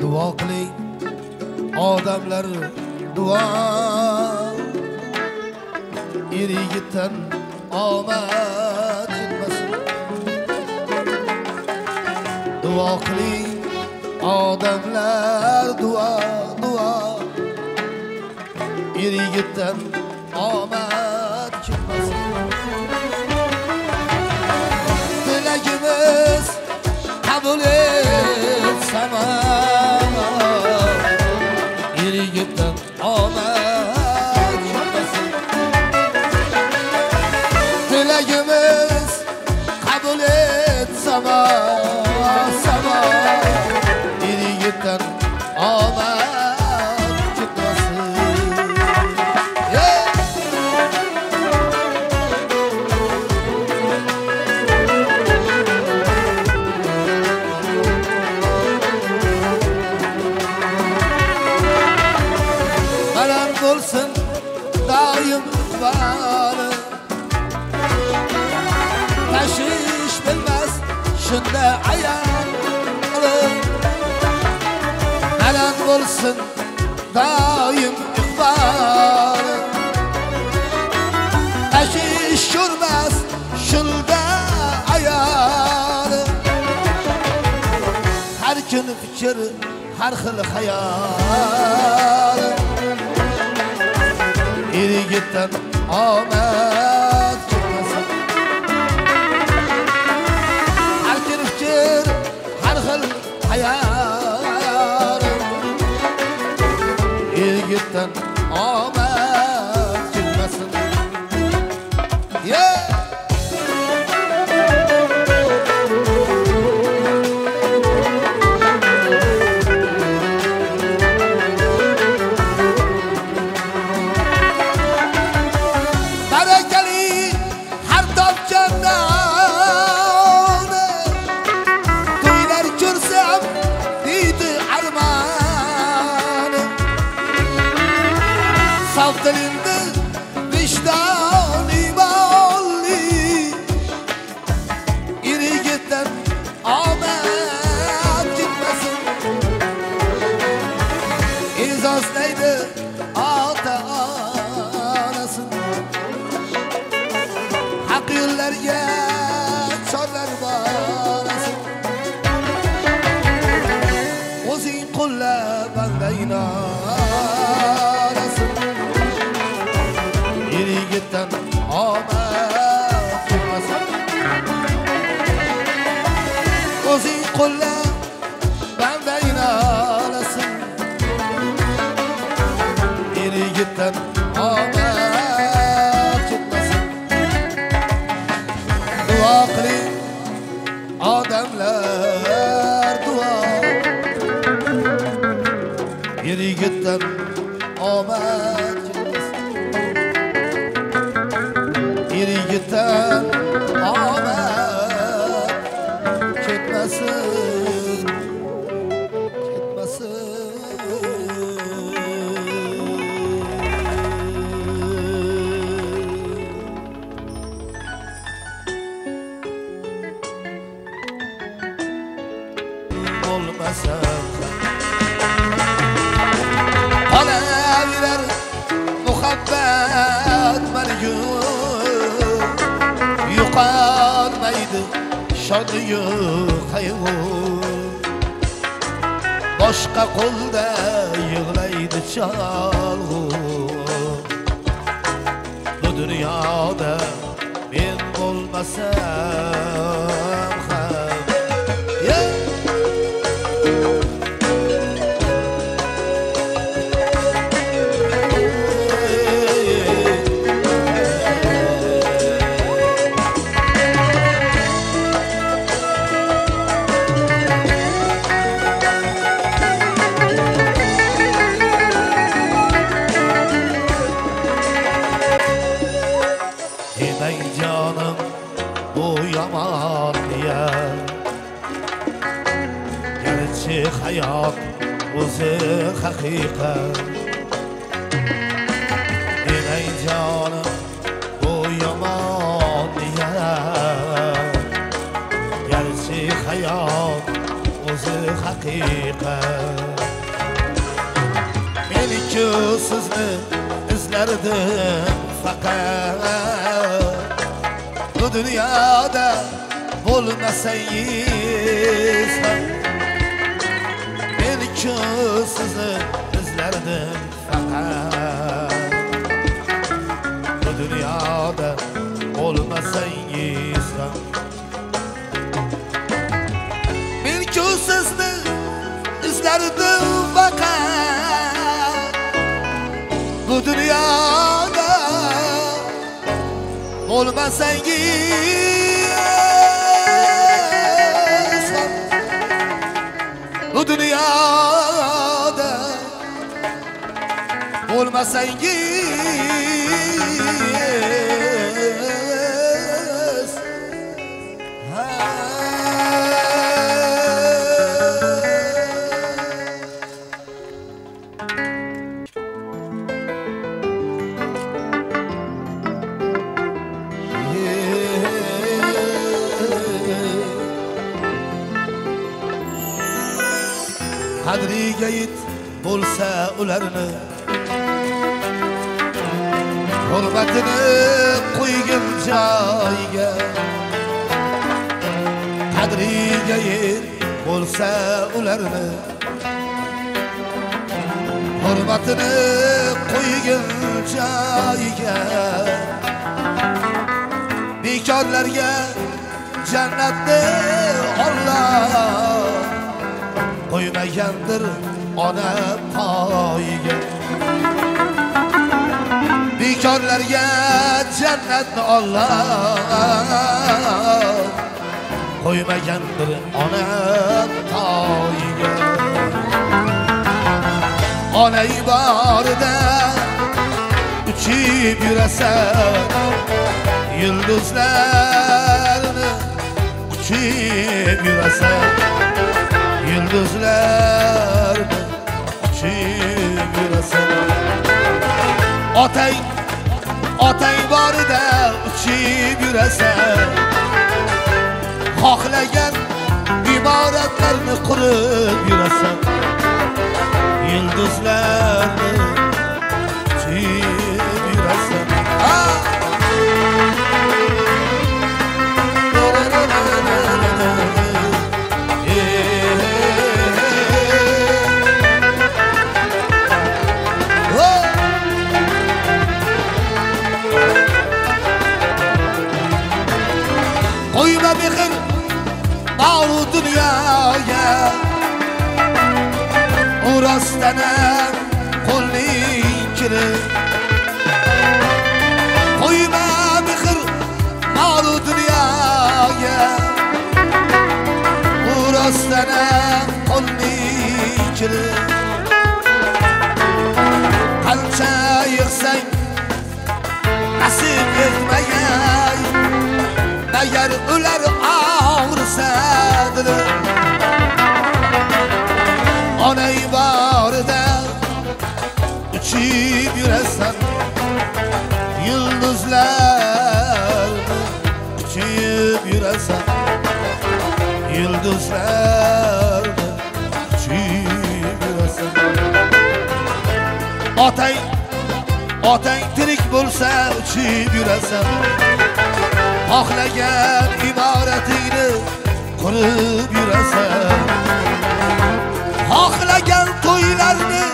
duo qiling odamlar duo er yigitdan omad ketmasin duo qiling odamlar duo duo er yigitdan omad ketmasin tilagimiz qabul etsama er doim iqboli Tashish bilmas shunda ayon Aram bo'lsin doim iqboli Tashish ko'rmas shunda ayon Har kun fikr har xil xayol er yigitdan omad ketmasin har fikr har xil hayol er yigitdan omad enough. Er yigitdan omad er yigitdan muhabbat margun yo'qolmaydi shodiyu qayg'u boshqa qo'lda yig'laydi cholg'u bu dunyoda men bo'lmasam hayat o'zi haqiqat Men ku sizni izlardim faqat Bu dunyoda bo'lmasangiz ham Men ku sizni izlardim faqat Bu dunyoda bo'lmasangiz ham Sizni izlardim faqat Bu dunyoda olmasangiz ham Bu dünyada olmasangiz qadriga yet bo'lsa ularni. Hurmatini qo'ygin joyiga. Qadriga yet bo'lsa ularni. Hurmatini qo'ygin joyiga. Bekorlarga jannatni Alloh qo'ymagandir ona poyiga bekorlarga jannatni Alloh qo'ymagandir ona poyiga ona borida uchib yurasan yulduzlarni quchib yurasan yulduzlar uchib yurasan otang otang borida uchib yurasan xohlagan imoratlarni qurib yurasan. Yulduzlarni rostana qo'lning kiri qancha yig'sang nasib etmagan agar ular og'risa dilim onang borida uchib yurasan yulduzlar uchib yurasan yulduzlar uchib yurasan otang otang tirik bo'lsa uchib yurasan xohlagan imoratingni qurib yurasan xohlagan to'ylarni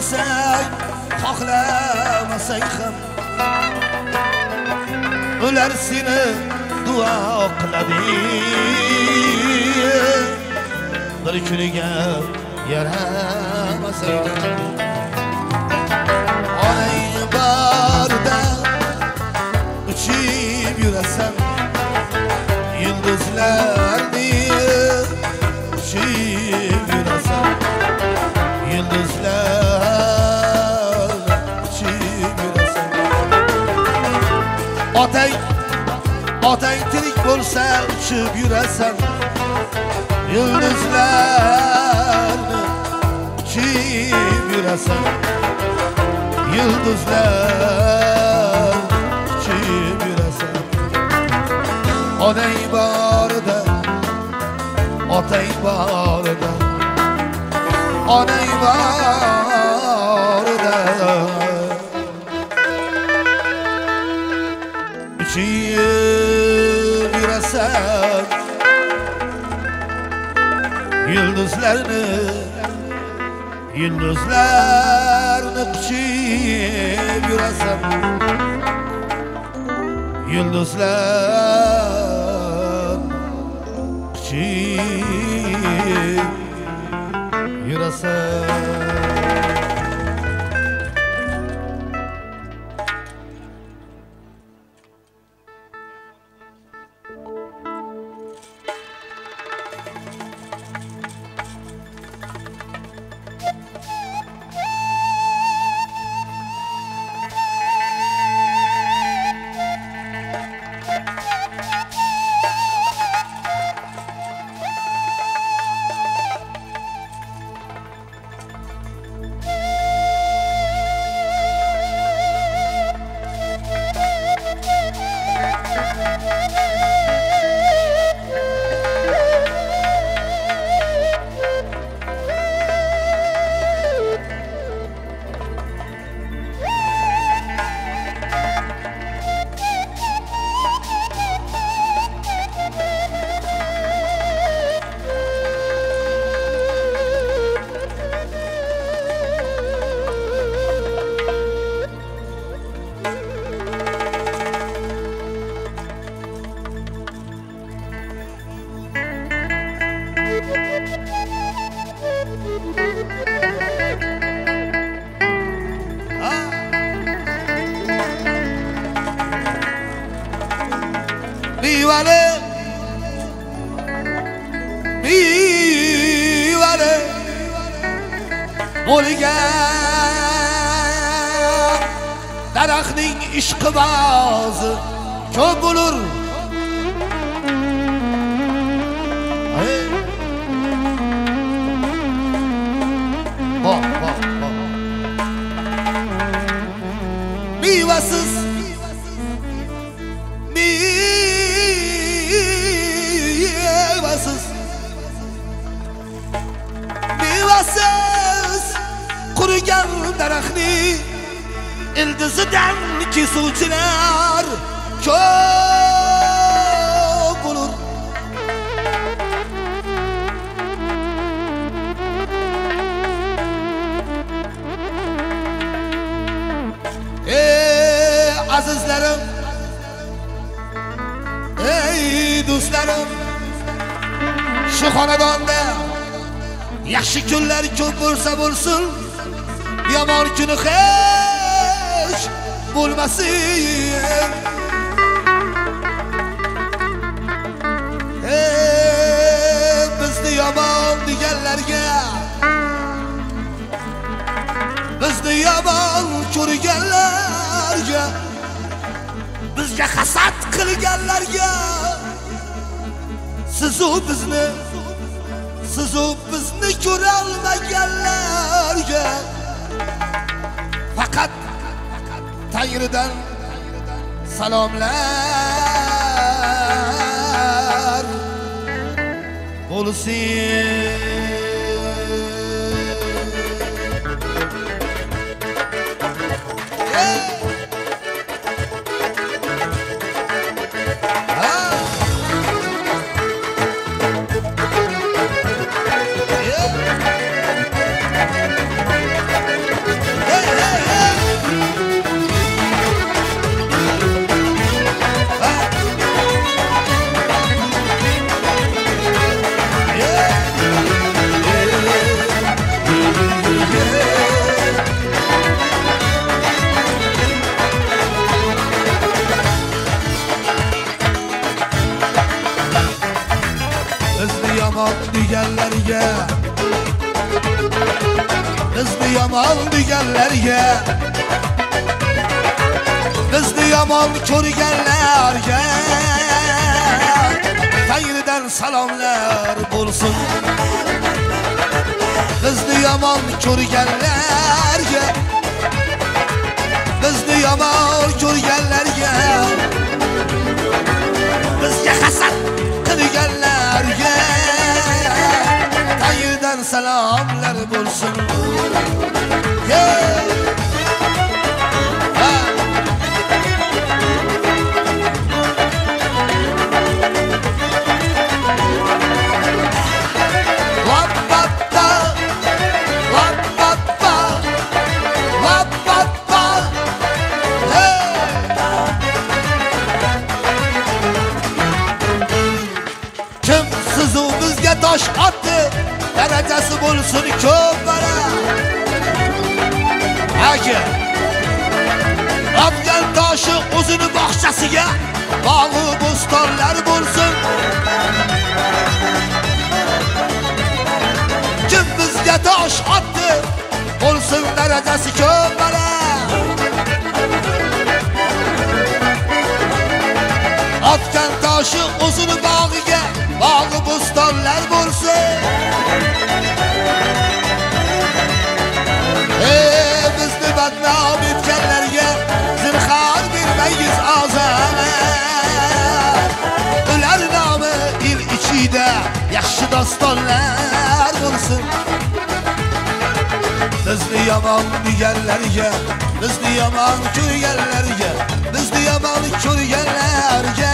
xohlasang xohlamasang ham. Ular seni duo qiladi. Bir kuniga yaramasang yurasan yulduzlarni uchib yurasan yulduzlar uchib yurasan onang borida otang borida onang borida uchib yurasan yulduzlarni yulduzlarni quchib yurasan yulduzlar quchib yurasan Mivale O'lgan daraxtning ishqibozi ko'p bo'lur Hey. Bak bak bak Qurigan daraxtni ildizidan kesuvchilar ko'p bo'lur Ey azizlarim Ey do'stlarim Shu xonadonda yaxshi kunlar ko'p bo'lsa bo'lsin yomon kuni hech bo'lmasin bizni yomon deganlarga bizni yomon ko'rganlarga bizga hasad qilganlarga sizu bizni sizu bizni ko'rolmaganlarga faqat tangridan salomlar bo'lsin yaman digerlerge Kızdı yaman körgerlerge Tanrı'dan salamlar bulsun. Kızdı yaman körgerlerge Kızdı yaman körgerlerge Bizga hasad qilganlarga Salomlar bo'lsin Yeah! Bog'u bo'stonlar bo'lsin kim bizga tosh otdi bo'lsin darajasi ko'p bora Atgan toshi o'zini bog'iga bog'i bo'stonlar yaxshi dostonlar bo'lsin bizni yomon deganlarga bizni yomon ko'rganlarga bizni yomon ko'rganlarga